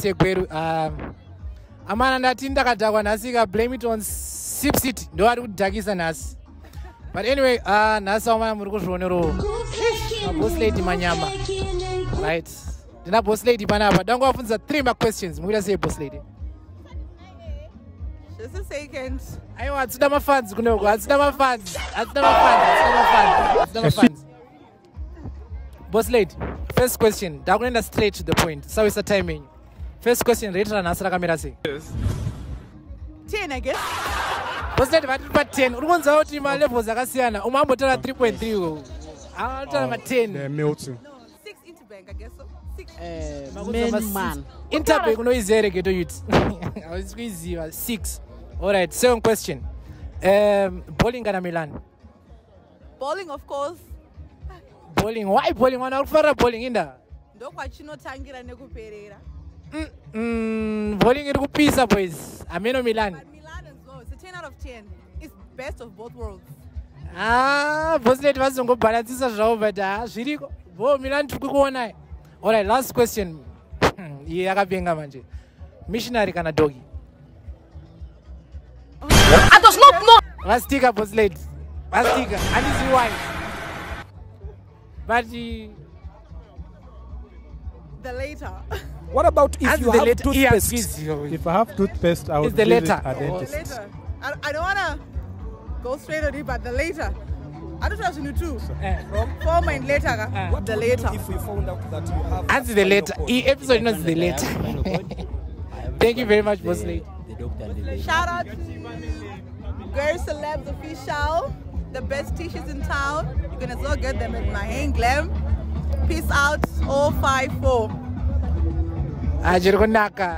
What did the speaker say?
tekweru um, amana ndati ndakadhakwa nhasi ka blame it on sip city. Ndo ari kudhakisa nhasi but anyway uh, nhasi amana muri kuzvionero maboss lady manyama right. Ndina boss lady panapa dangu vafunza three maquestions mukuita sei boss lady. Just a second. aiwa hatsida mafans kunoko hatsida mafans hatsida mafans hatsida mafans hatsida mafans boss lady first question. Ndakunoenda straight to the point. Sawisa time yenyu first question rate ranhasi rakamira sei 10, I guess. lady vatiri pa10 uri kunzwa kuti malevels akasiyana umwe ambotaura 3.3 anotaura ma10 The Milton. No, 6 into bank, I guess so. 6. Eh, Makuti man. ma- man interbank unoiziva here geto youth hausi kuiziva 6 alright second question. Um, bowling kana milan? Bowling, of course. bowling why bowling? Wana uri kufarira bowling inda? Ndokwachinotangira nekuperera Mm, mm, bowling iri kupisa boys. Ameno milan. But milan as well it's a 10 out of 10 it's best of both worlds. Ah bosnet vazongobhalansisa zvavo but ha zviriko? Bo milan tiri kukuonai alright last question. Iye yakapenga manje. Missionary kana dogi i does not know vastika boslet vastika handizivi why but uh, the later What about if As you the have letter- yeah, toothpaste? please. If I have toothpaste, I would the visit letter. a Oh, dentist. later i, I don't want to go straight on it but the later i don't have to do two eh, former and later ka. Ah. the later If we found out that you have hanzi the later iyi episode inonzi the later thank you very much boslet The doctor and the lady. shout out to Gweru Celebs official the best t-shirts in town you can as well get them at my hand glam peace out. 054 ah chiri kunaka